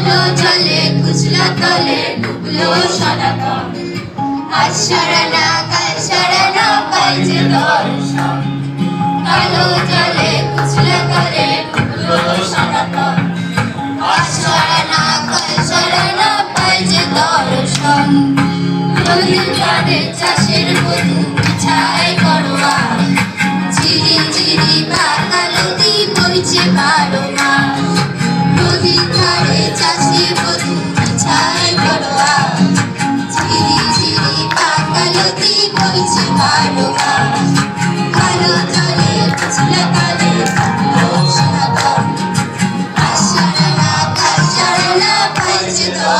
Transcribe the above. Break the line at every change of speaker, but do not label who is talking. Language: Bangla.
কালো জলে, কুচলা তলে ডুবলো সনাতন। আজ সারানা কাল সারানা পাই যে দর্শন। কালো জলে, কুচলা তলে ডুবলো সনাতন। আজ সারানা কাল সারানা পাই যে দর্শন। নদীর পাড়ে চাষের বধু ছায় করোয়া ঝিরি ঝিরি বাঁকা নদী বইছে বারো